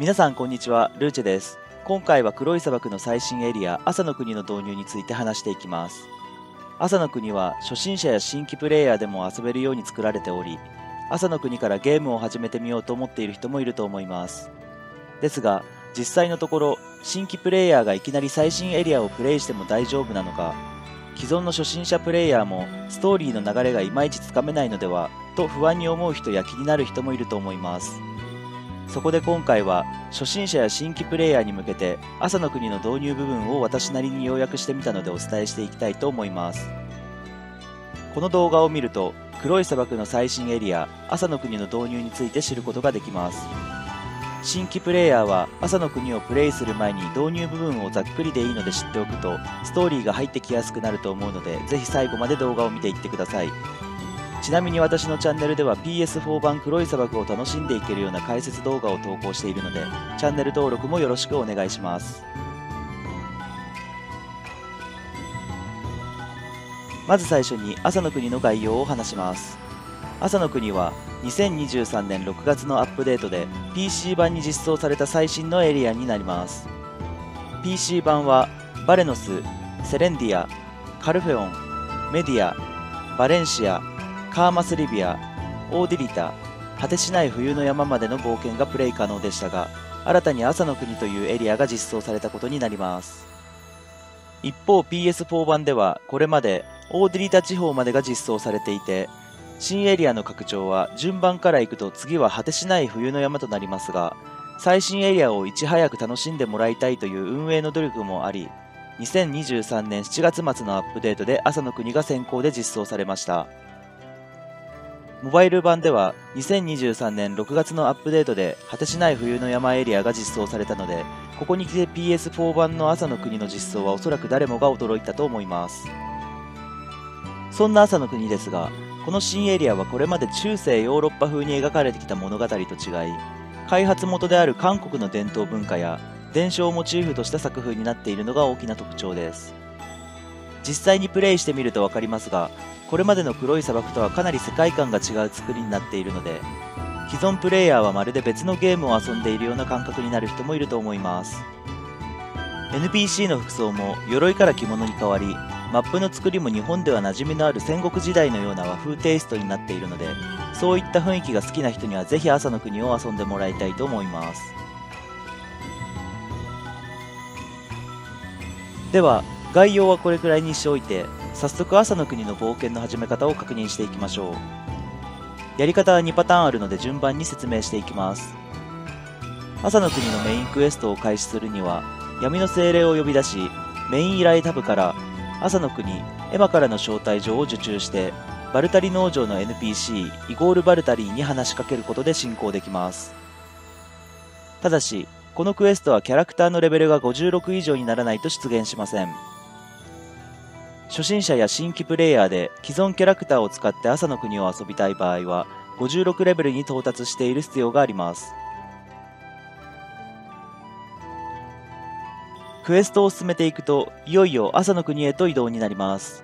皆さんこんにちは。ルーチェです。今回は黒い砂漠の最新エリア朝の国の導入について話していきます。朝の国は初心者や新規プレイヤーでも遊べるように作られており朝の国からゲームを始めてみようと思っている人もいると思います。ですが実際のところ新規プレイヤーがいきなり最新エリアをプレイしても大丈夫なのか既存の初心者プレイヤーもストーリーの流れがいまいちつかめないのではと不安に思う人や気になる人もいると思います。そこで今回は初心者や新規プレイヤーに向けて朝の国の導入部分を私なりに要約してみたのでお伝えしていきたいと思います。この動画を見ると黒い砂漠の最新エリア朝の国の導入について知ることができます。新規プレイヤーは朝の国をプレイする前に導入部分をざっくりでいいので知っておくとストーリーが入ってきやすくなると思うのでぜひ最後まで動画を見ていってください。ちなみに私のチャンネルでは PS4 版黒い砂漠を楽しんでいけるような解説動画を投稿しているのでチャンネル登録もよろしくお願いします。まず最初に朝の国の概要を話します。朝の国は2023年6月のアップデートで PC 版に実装された最新のエリアになります。PC 版はバレノス、セレンディア、カルフェオン、メディア、バレンシア、カーマスリビア、オーディリタ、果てしない冬の山までの冒険がプレイ可能でしたが、新たに朝の国というエリアが実装されたことになります。一方 PS4 版ではこれまでオーディリタ地方までが実装されていて、新エリアの拡張は順番から行くと次は果てしない冬の山となりますが、最新エリアをいち早く楽しんでもらいたいという運営の努力もあり、2023年7月末のアップデートで朝の国が先行で実装されました。モバイル版では2023年6月のアップデートで果てしない冬の山エリアが実装されたのでここに来て PS4 版の朝の国の実装はおそらく誰もが驚いたと思います。そんな朝の国ですがこの新エリアはこれまで中世ヨーロッパ風に描かれてきた物語と違い開発元である韓国の伝統文化や伝承をモチーフとした作風になっているのが大きな特徴です。実際にプレイしてみると分かりますがこれまでの黒い砂漠とはかなり世界観が違う作りになっているので既存プレイヤーはまるで別のゲームを遊んでいるような感覚になる人もいると思います。NPC の服装も鎧から着物に変わりマップの作りも日本では馴染みのある戦国時代のような和風テイストになっているのでそういった雰囲気が好きな人にはぜひ朝の国を遊んでもらいたいと思います。では概要はこれくらいにしておいて早速朝の国の冒険の始め方を確認していきましょう。やり方は2パターンあるので順番に説明していきます。朝の国のメインクエストを開始するには闇の精霊を呼び出しメイン依頼タブから朝の国エマからの招待状を受注してバルタリ農場の NPC イゴール・バルタリーに話しかけることで進行できます。ただしこのクエストはキャラクターのレベルが56以上にならないと出現しません。初心者や新規プレイヤーで既存キャラクターを使って朝の国を遊びたい場合は56レベルに到達している必要がありますクエストを進めていくと、いよいよ朝の国へと移動になります。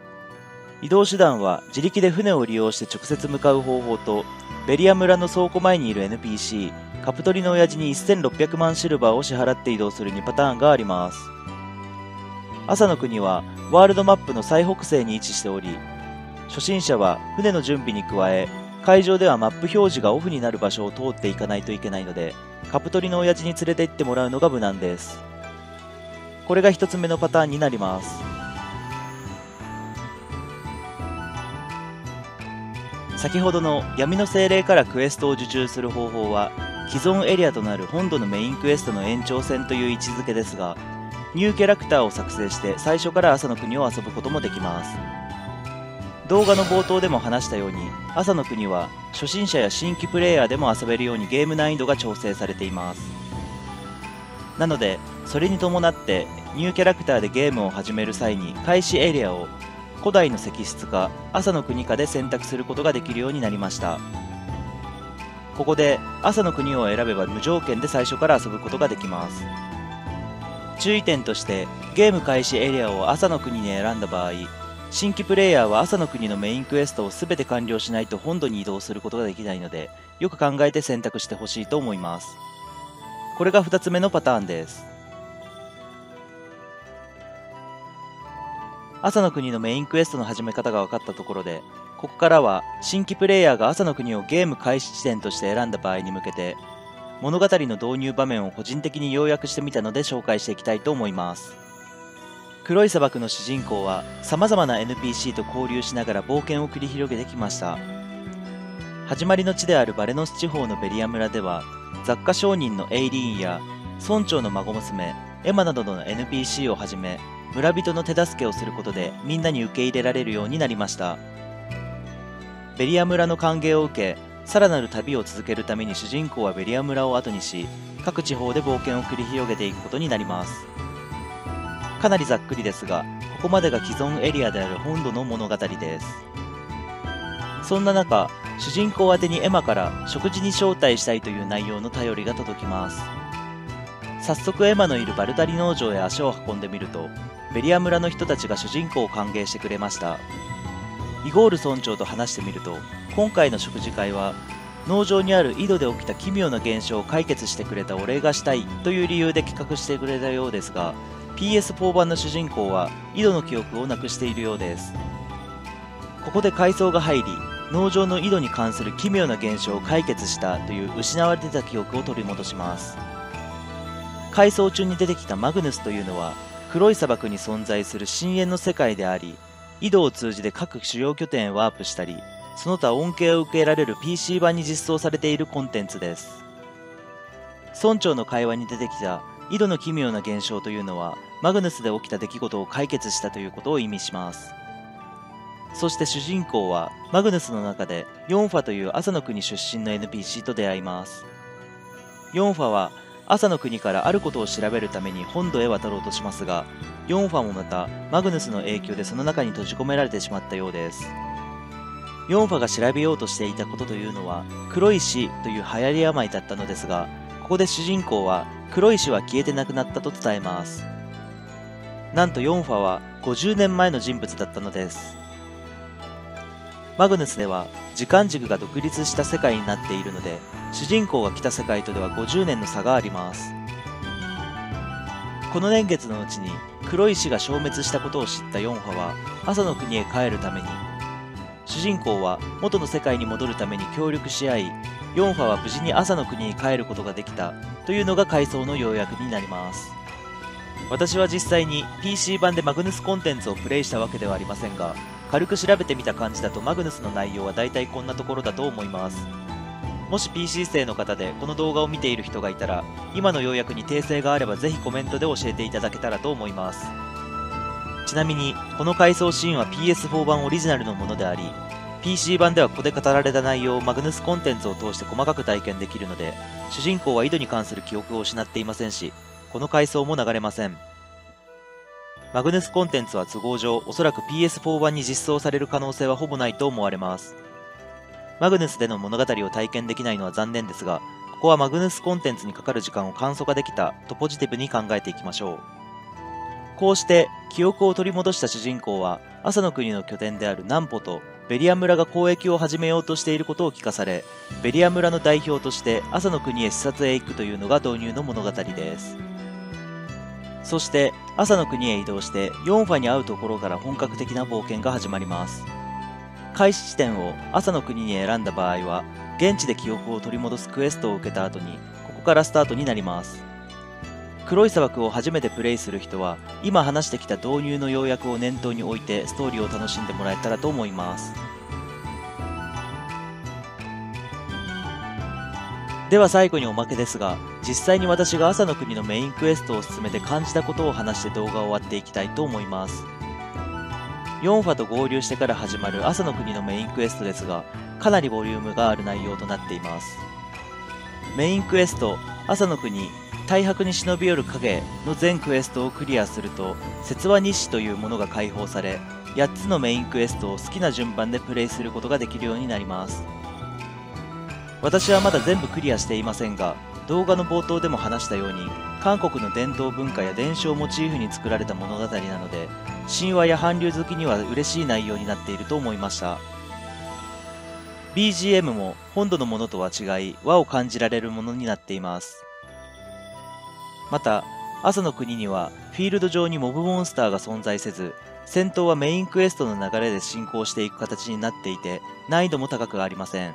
移動手段は自力で船を利用して直接向かう方法と、ベリア村の倉庫前にいる NPC、カプトリの親父に1600万シルバーを支払って移動する2パターンがあります。朝の国はワールドマップの最北西に位置しており、初心者は船の準備に加え、海上ではマップ表示がオフになる場所を通っていかないといけないので、カプトリの親父に連れて行ってもらうのが無難です。これが1つ目のパターンになります先ほどの闇の精霊からクエストを受注する方法は既存エリアとなる本土のメインクエストの延長線という位置づけですがニューキャラクターを作成して最初から朝の国を遊ぶこともできます。動画の冒頭でも話したように朝の国は初心者や新規プレイヤーでも遊べるようにゲーム難易度が調整されています。なのでそれに伴ってニューキャラクターでゲームを始める際に開始エリアを古代の石室か朝の国かで選択することができるようになりました。ここで朝の国を選べば無条件で最初から遊ぶことができます。注意点としてゲーム開始エリアを朝の国に選んだ場合新規プレイヤーは朝の国のメインクエストを全て完了しないと本土に移動することができないのでよく考えて選択してほしいと思います。これが2つ目のパターンです。朝の国のメインクエストの始め方が分かったところでここからは新規プレイヤーが朝の国をゲーム開始地点として選んだ場合に向けて物語の導入場面を個人的に要約してみたので紹介していきたいと思います。黒い砂漠の主人公は様々な NPC と交流しながら冒険を繰り広げてきました。始まりの地であるバレノス地方のベリア村では雑貨商人のエイリーンや村長の孫娘エマなどの NPC をはじめ村人の手助けをすることでみんなに受け入れられるようになりました。ベリア村の歓迎を受けさらなる旅を続けるために主人公はベリア村を後にし各地方で冒険を繰り広げていくことになります。かなりざっくりですがここまでが既存エリアである本土の物語です。そんな中主人公宛にエマから食事に招待したいという内容の頼りが届きます。早速エマのいるバルタリ農場へ足を運んでみるとベリア村の人たちが主人公を歓迎してくれました。イゴール村長と話してみると今回の食事会は農場にある井戸で起きた奇妙な現象を解決してくれたお礼がしたいという理由で企画してくれたようですが PS4 版の主人公は井戸の記憶をなくしているようです。ここで階層が入り農場の井戸に関する奇妙な現象を解決したという失われてた記憶を取り戻します。回想中に出てきたマグヌスというのは黒い砂漠に存在する深淵の世界であり井戸を通じて各主要拠点へワープしたりその他恩恵を受けられる PC 版に実装されているコンテンツです。村長の会話に出てきた井戸の奇妙な現象というのはマグヌスで起きた出来事を解決したということを意味します。そして主人公はマグヌスの中でヨンファという朝の国出身の NPC と出会います。ヨンファは朝の国からあることを調べるために本土へ渡ろうとしますがヨンファもまたマグヌスの影響でその中に閉じ込められてしまったようです。ヨンファが調べようとしていたことというのは黒い死という流行り病だったのですがここで主人公は黒い死は消えてなくなったと伝えます。なんとヨンファは50年前の人物だったのです。マグヌスでは時間軸が独立した世界になっているので主人公が来た世界とでは50年の差があります。この年月のうちに黒い死が消滅したことを知ったヨンファは朝の国へ帰るために主人公は元の世界に戻るために協力し合いヨンファは無事に朝の国に帰ることができたというのが回想の要約になります。私は実際に PC 版でマグヌスコンテンツをプレイしたわけではありませんが軽く調べてみた感じだとマグヌスの内容は大体こんなところだと思います。もし PC 生の方でこの動画を見ている人がいたら今の要約に訂正があればぜひコメントで教えていただけたらと思います。ちなみにこの回想シーンは PS4 版オリジナルのものであり PC 版ではここで語られた内容をマグヌスコンテンツを通して細かく体験できるので主人公は井戸に関する記憶を失っていませんしこの回想も流れません。マグヌスコンテンツは都合上、おそらく PS4 版に実装される可能性はほぼないと思われます。マグヌスでの物語を体験できないのは残念ですが、ここはマグヌスコンテンツにかかる時間を簡素化できたとポジティブに考えていきましょう。こうして記憶を取り戻した主人公は朝の国の拠点であるナンポとベリア村が交易を始めようとしていることを聞かされベリア村の代表として朝の国へ視察へ行くというのが導入の物語ですそして朝の国へ移動して4ファに会うところから本格的な冒険が始まります。開始地点を朝の国に選んだ場合は現地で記憶を取り戻すクエストを受けた後にここからスタートになります。黒い砂漠を初めてプレイする人は今話してきた導入の要約を念頭に置いてストーリーを楽しんでもらえたらと思います。では最後におまけですが実際に私が朝の国のメインクエストを進めて感じたことを話して動画を終わっていきたいと思います。4ファと合流してから始まる朝の国のメインクエストですがかなりボリュームがある内容となっています。メインクエスト朝の国大白に忍び寄る影の全クエストをクリアすると節話日誌というものが解放され8つのメインクエストを好きな順番でプレイすることができるようになります。私はまだ全部クリアしていませんが動画の冒頭でも話したように韓国の伝統文化や伝承をモチーフに作られた物語なので神話や韓流好きには嬉しい内容になっていると思いました。BGM も本土のものとは違い和を感じられるものになっています。また朝の国にはフィールド上にモブモンスターが存在せず戦闘はメインクエストの流れで進行していく形になっていて難易度も高くありません。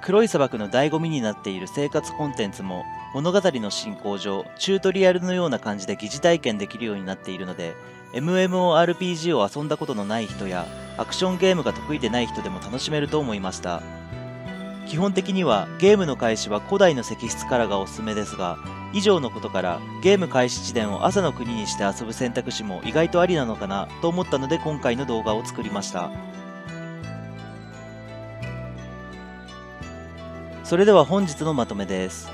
黒い砂漠の醍醐味になっている生活コンテンツも物語の進行上チュートリアルのような感じで疑似体験できるようになっているので MMORPG を遊んだことのない人やアクションゲームが得意でない人でも楽しめると思いました。基本的にはゲームの開始は古代の石室からがおすすめですが以上のことからゲーム開始地点を朝の国にして遊ぶ選択肢も意外とありなのかなと思ったので今回の動画を作りました。それでは本日のまとめです。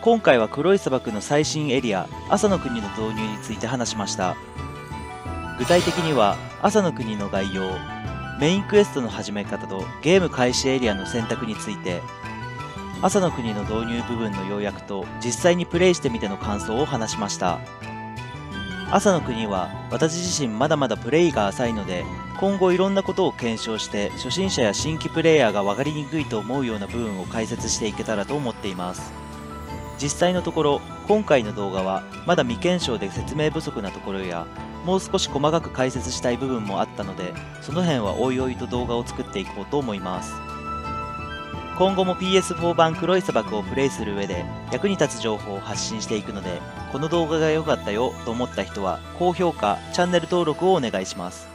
今回は黒い砂漠の最新エリア朝の国の導入について話しました。具体的には朝の国の概要メインクエストの始め方とゲーム開始エリアの選択について朝の国の導入部分の要約と実際にプレイしてみての感想を話しました。朝の国は私自身まだまだプレイが浅いので今後いろんなことを検証して初心者や新規プレイヤーが分かりにくいと思うような部分を解説していけたらと思っています。実際のところ今回の動画はまだ未検証で説明不足なところやもう少し細かく解説したい部分もあったのでその辺はおいおいと動画を作っていこうと思います。今後も PS4 版黒い砂漠をプレイする上で役に立つ情報を発信していくのでこの動画が良かったよと思った人は高評価チャンネル登録をお願いします。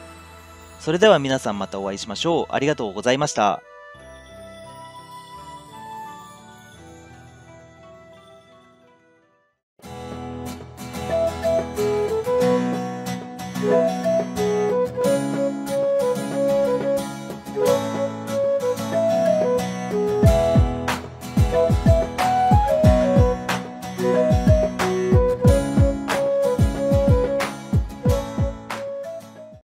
それでは皆さんまたお会いしましょう。ありがとうございました。